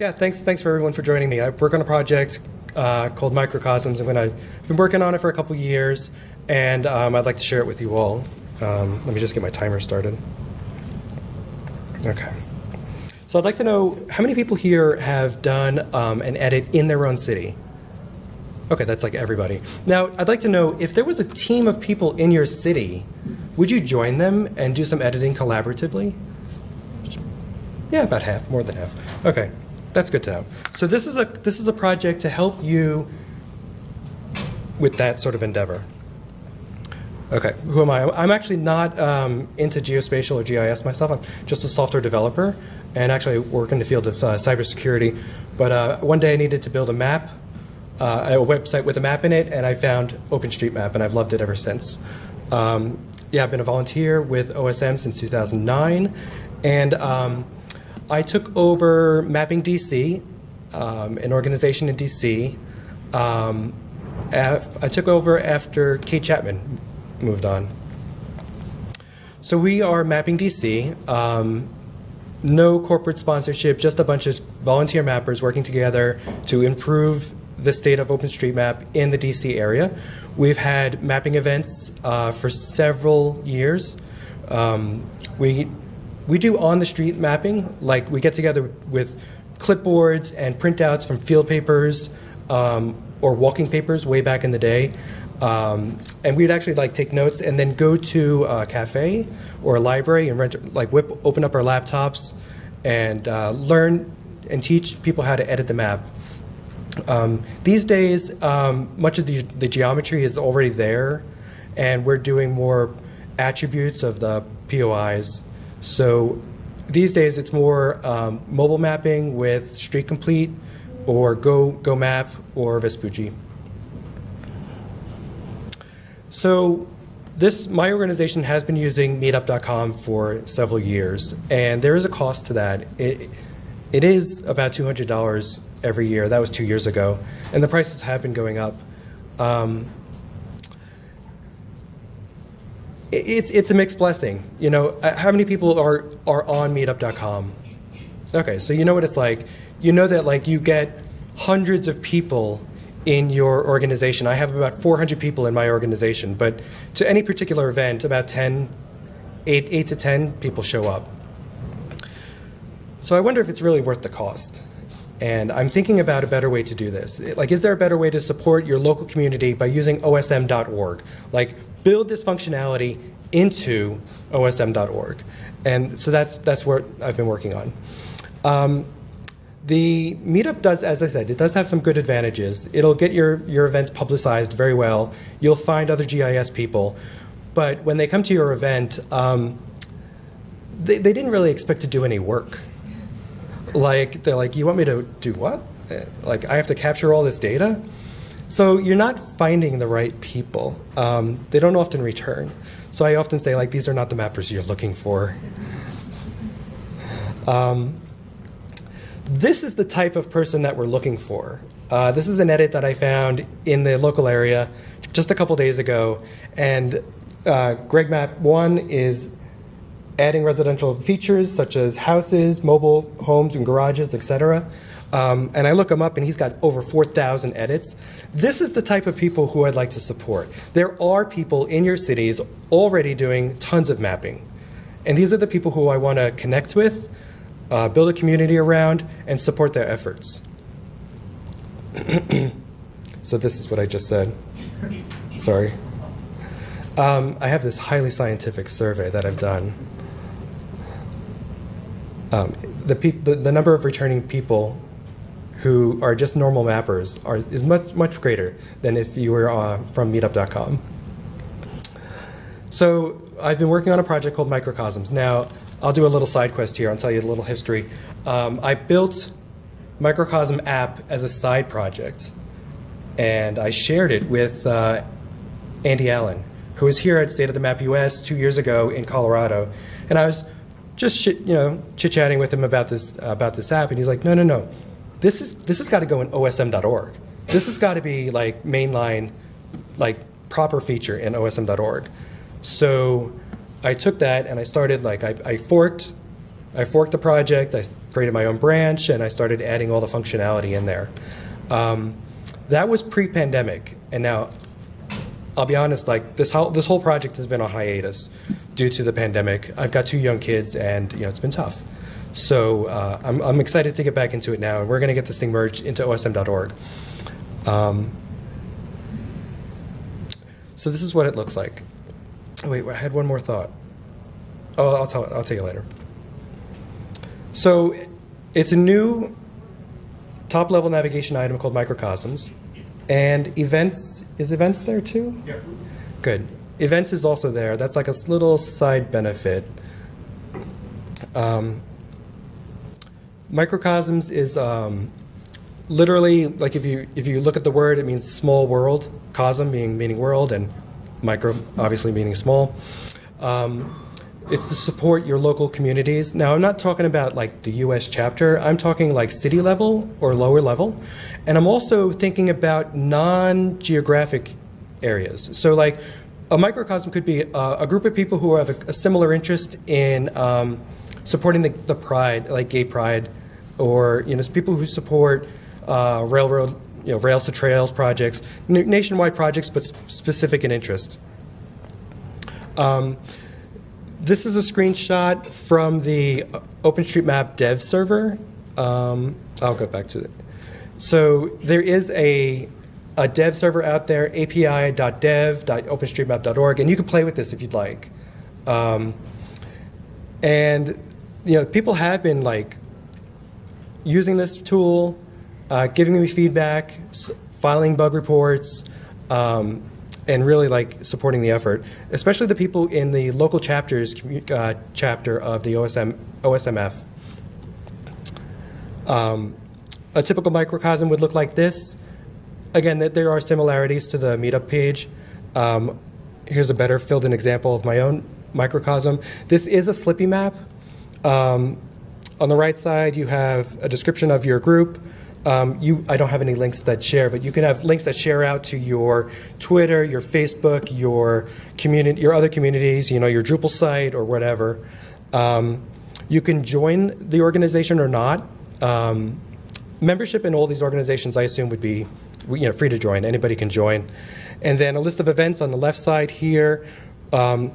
Yeah, thanks. Thanks for everyone for joining me. I work on a project uh, called Microcosms. I'm gonna. I've been working on it for a couple years, and um, I'd like to share it with you all. Um, let me just get my timer started. Okay. So I'd like to know how many people here have done um, an edit in their own city. Okay, that's like everybody. Now, I'd like to know if there was a team of people in your city, would you join them and do some editing collaboratively? Yeah, about half, more than half. Okay, that's good to know. So this is a this is a project to help you with that sort of endeavor. Okay, who am I? I'm actually not um, into geospatial or GIS myself. I'm just a software developer and actually work in the field of uh, cybersecurity. But uh, one day I needed to build a map, uh, a website with a map in it, and I found OpenStreetMap, and I've loved it ever since. Um, yeah, I've been a volunteer with OSM since 2009, and um, I took over Mapping DC, um, an organization in DC. Um, I took over after Kate Chapman moved on. So we are Mapping DC. Um, no corporate sponsorship, just a bunch of volunteer mappers working together to improve the state of OpenStreetMap in the DC area. We've had mapping events uh, for several years. Um, we we do on the street mapping, like we get together with clipboards and printouts from field papers um, or walking papers way back in the day. Um, and we'd actually like take notes and then go to a cafe or a library and rent, like whip, open up our laptops and uh, learn and teach people how to edit the map. Um, these days, um, much of the, the geometry is already there, and we're doing more attributes of the POIs so these days it's more um, mobile mapping with Street Complete or Go, Go Map or Vespucci. So this my organization has been using meetup.com for several years and there is a cost to that. It, it is about $200 every year. That was two years ago. And the prices have been going up. Um, it's it's a mixed blessing. You know, uh, how many people are are on Meetup.com? Okay, so you know what it's like. You know that like you get hundreds of people in your organization. I have about 400 people in my organization, but to any particular event, about 10, 8, 8 to 10 people show up. So I wonder if it's really worth the cost. And I'm thinking about a better way to do this. Like, is there a better way to support your local community by using osm.org? Like, build this functionality into osm.org. And so that's, that's what I've been working on. Um, the meetup does, as I said, it does have some good advantages. It'll get your, your events publicized very well. You'll find other GIS people. But when they come to your event, um, they, they didn't really expect to do any work. Like, they're like, you want me to do what? Like, I have to capture all this data? So you're not finding the right people. Um, they don't often return. So I often say, like, these are not the mappers you're looking for. Um, this is the type of person that we're looking for. Uh, this is an edit that I found in the local area just a couple days ago. And uh, Greg Map 1 is adding residential features such as houses, mobile homes, and garages, etc. Um, and I look him up, and he's got over 4,000 edits. This is the type of people who I'd like to support. There are people in your cities already doing tons of mapping. And these are the people who I want to connect with, uh, build a community around, and support their efforts. so this is what I just said. Sorry. Um, I have this highly scientific survey that I've done. Um, the, the, the number of returning people who are just normal mappers are, is much, much greater than if you were uh, from meetup.com. So I've been working on a project called Microcosms. Now, I'll do a little side quest here. I'll tell you a little history. Um, I built Microcosm app as a side project, and I shared it with uh, Andy Allen, who was here at State of the Map US two years ago in Colorado, and I was just you know chit chatting with him about this uh, about this app, and he's like, no, no, no, this is this has got to go in OSM.org. This has got to be like mainline, like proper feature in OSM.org. So I took that and I started like I, I forked I forked the project, I created my own branch, and I started adding all the functionality in there. Um, that was pre-pandemic, and now I'll be honest, like this whole this whole project has been on hiatus due to the pandemic. I've got two young kids, and you know it's been tough. So uh, I'm, I'm excited to get back into it now, and we're going to get this thing merged into OSM.org. Um, so this is what it looks like. Oh, wait, I had one more thought. Oh, I'll tell. I'll tell you later. So it's a new top-level navigation item called Microcosms. And events, is events there too? Yeah. Good. Events is also there. That's like a little side benefit. Um, microcosms is um, literally like if you if you look at the word, it means small world. Cosm meaning meaning world, and micro obviously meaning small. Um, it's to support your local communities. Now, I'm not talking about like the US chapter, I'm talking like city level or lower level. And I'm also thinking about non geographic areas. So, like a microcosm could be a, a group of people who have a, a similar interest in um, supporting the, the, pride, like gay pride, or you know, people who support uh, railroad, you know, rails to trails projects, nationwide projects, but specific in interest. Um, this is a screenshot from the OpenStreetMap dev server. Um, I'll go back to it. So there is a, a dev server out there, api.dev.openstreetmap.org, and you can play with this if you'd like. Um, and you know, people have been like using this tool, uh, giving me feedback, filing bug reports, um, and really like supporting the effort, especially the people in the local chapters uh, chapter of the OSM OSMF. Um, a typical microcosm would look like this. Again, that there are similarities to the meetup page. Um, here's a better filled in example of my own microcosm. This is a Slippy map. Um, on the right side, you have a description of your group, um, you, I don't have any links that share, but you can have links that share out to your Twitter, your Facebook, your community, your other communities, you know, your Drupal site or whatever. Um, you can join the organization or not. Um, membership in all these organizations, I assume, would be you know, free to join. Anybody can join. And then a list of events on the left side here. Um,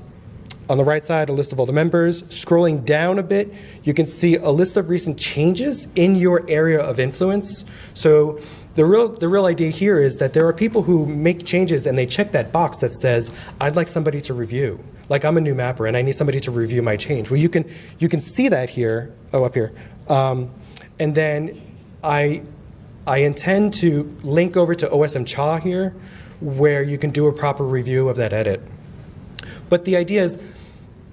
on the right side, a list of all the members. Scrolling down a bit, you can see a list of recent changes in your area of influence. So the real, the real idea here is that there are people who make changes and they check that box that says, I'd like somebody to review. Like I'm a new mapper and I need somebody to review my change. Well, you can, you can see that here, oh, up here. Um, and then I, I intend to link over to OSMCha here, where you can do a proper review of that edit. But the idea is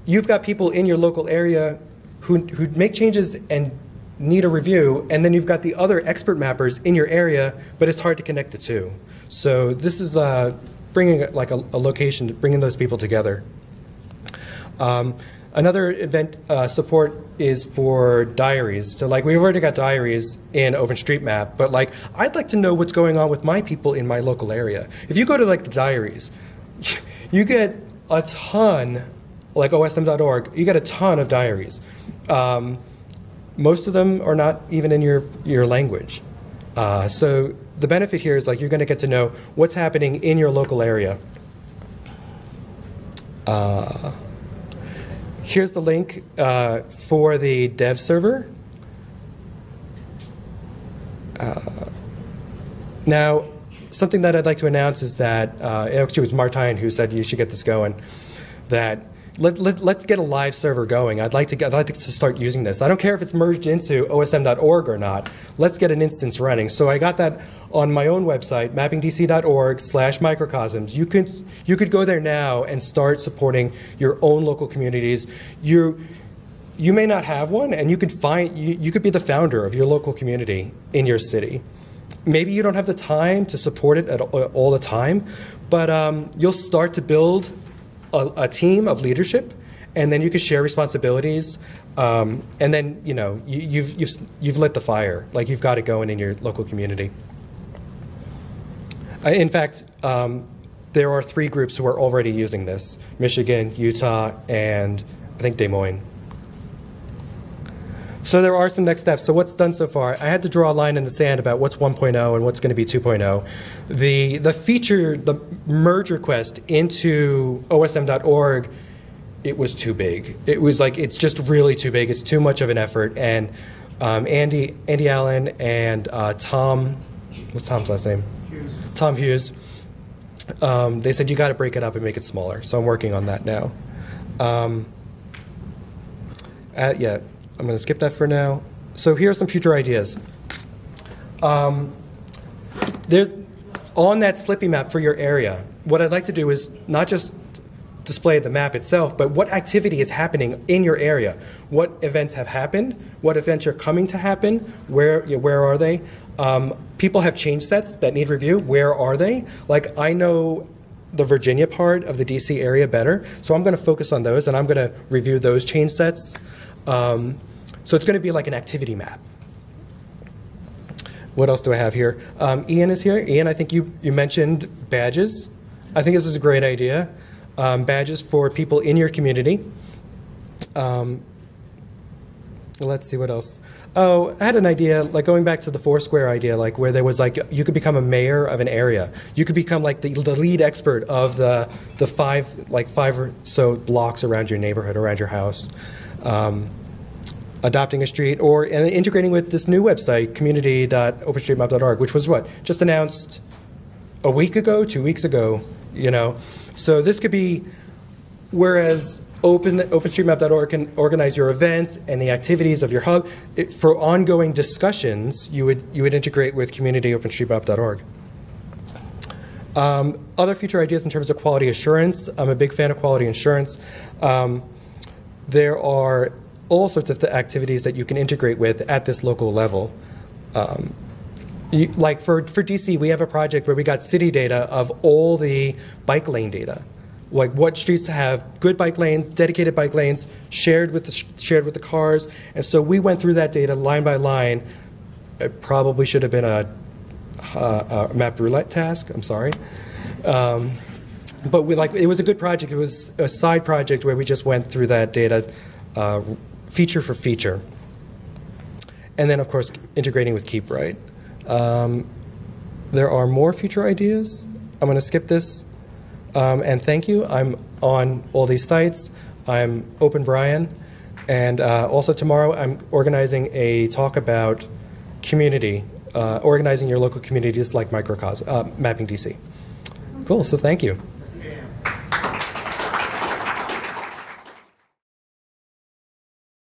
you've got people in your local area who, who make changes and need a review, and then you've got the other expert mappers in your area, but it's hard to connect the two. So this is uh, bringing like a, a, location, bringing those people together. Um, another event uh, support is for diaries. So like we've already got diaries in OpenStreetMap, but like I'd like to know what's going on with my people in my local area. If you go to like the diaries, you get a ton like OSM.org, you get a ton of diaries. Um, most of them are not even in your, your language. Uh, so the benefit here is like you're going to get to know what's happening in your local area. Uh, here's the link uh, for the dev server. Uh, now, something that I'd like to announce is that, uh, actually it was Martijn who said you should get this going, that let, let, us get a live server going. I'd like, to get, I'd like to start using this. I don't care if it's merged into osm.org or not. Let's get an instance running. So I got that on my own website, mappingdc.org slash microcosms. You could, you could go there now and start supporting your own local communities. You, you may not have one, and you could find you, you could be the founder of your local community in your city. Maybe you don't have the time to support it at all the time, but um, you'll start to build a, a team of leadership, and then you can share responsibilities. Um, and then you know you, you've you've you've lit the fire. Like you've got it going in your local community. in fact, um, there are three groups who are already using this: Michigan, Utah, and I think Des Moines. So there are some next steps. So what's done so far? I had to draw a line in the sand about what's 1.0 and what's going to be 2.0. The the feature, the merge request into OSM.org, it was too big. It was like it's just really too big. It's too much of an effort. And um, Andy Andy Allen and uh, Tom, what's Tom's last name? Hughes. Tom Hughes. Um, they said you got to break it up and make it smaller. So I'm working on that now. Um, uh, yeah, I'm going to skip that for now. So here are some future ideas. Um, there's on that Slippy map for your area. What I'd like to do is not just display the map itself, but what activity is happening in your area. What events have happened? What events are coming to happen? Where you know, where are they? Um, people have change sets that need review. Where are they? Like I know the Virginia part of the DC area better, so I'm going to focus on those and I'm going to review those change sets. Um, so it's going to be like an activity map. What else do I have here? Um, Ian is here. Ian, I think you, you mentioned badges. I think this is a great idea. Um, badges for people in your community. Um, let's see what else. Oh, I had an idea, like going back to the Foursquare idea, like where there was like you could become a mayor of an area. You could become like the, the lead expert of the the five like five or so blocks around your neighborhood, around your house. Um, adopting a street or integrating with this new website, community.openstreetmap.org, which was what just announced a week ago, two weeks ago. You know, so this could be whereas Open, OpenStreetMap.org can organize your events and the activities of your hub. It, for ongoing discussions, you would, you would integrate with community.openstreetmap.org. Um, other future ideas in terms of quality assurance. I'm a big fan of quality assurance. Um, there are all sorts of activities that you can integrate with at this local level. Um, you, like for, for DC, we have a project where we got city data of all the bike lane data like what streets have good bike lanes, dedicated bike lanes, shared with the shared with the cars, and so we went through that data line by line. It probably should have been a, a, a MapRoulette task. I'm sorry, um, but we like it was a good project. It was a side project where we just went through that data uh, feature for feature, and then of course integrating with KeepRight. Um, there are more future ideas. I'm going to skip this. Um, and thank you. I'm on all these sites. I'm Open Brian. And uh, also tomorrow I'm organizing a talk about community, uh, organizing your local communities like microcosm, uh, Mapping DC. Cool, so thank you.